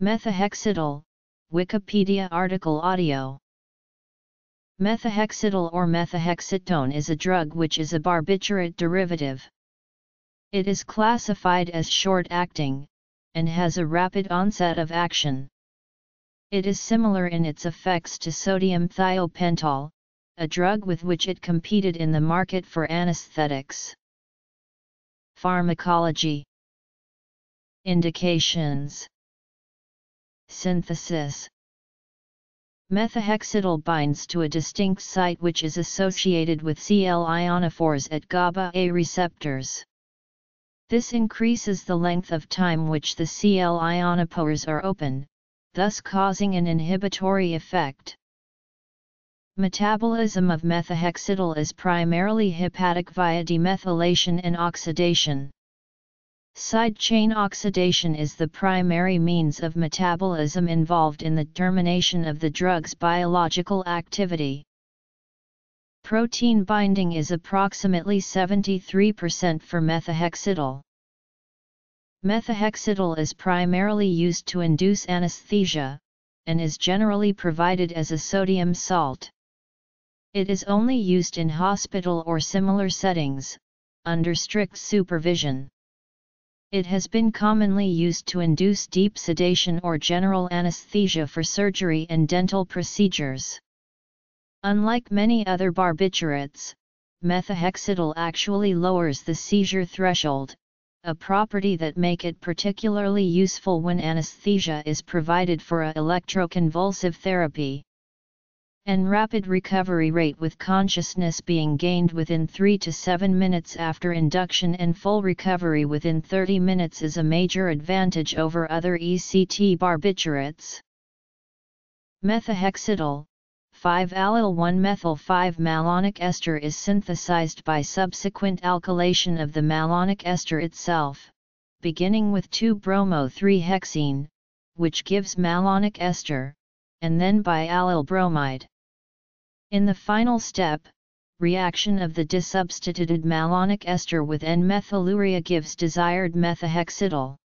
Methohexital, Wikipedia article audio. Methohexital or methohexitone is a drug which is a barbiturate derivative. It is classified as short-acting, and has a rapid onset of action. It is similar in its effects to sodium thiopental, a drug with which it competed in the market for anesthetics. Pharmacology Indications Synthesis Methohexital binds to a distinct site which is associated with Cl ionophores at GABA A receptors. This increases the length of time which the Cl ionophores are open, thus causing an inhibitory effect. Metabolism of methohexital is primarily hepatic via demethylation and oxidation. Side chain oxidation is the primary means of metabolism involved in the termination of the drug's biological activity. Protein binding is approximately 73% for methohexital. Methohexital is primarily used to induce anesthesia, and is generally provided as a sodium salt. It is only used in hospital or similar settings, under strict supervision. It has been commonly used to induce deep sedation or general anesthesia for surgery and dental procedures. Unlike many other barbiturates, methohexital actually lowers the seizure threshold, a property that make it particularly useful when anesthesia is provided for a electroconvulsive therapy and rapid recovery rate with consciousness being gained within 3 to 7 minutes after induction and full recovery within 30 minutes is a major advantage over other ECT barbiturates. Methohexital, 5-allyl-1-methyl-5-malonic ester is synthesized by subsequent alkylation of the malonic ester itself, beginning with 2-bromo-3-hexene, which gives malonic ester, and then by allyl bromide. In the final step, reaction of the disubstituted malonic ester with N-methylurea gives desired methohexital.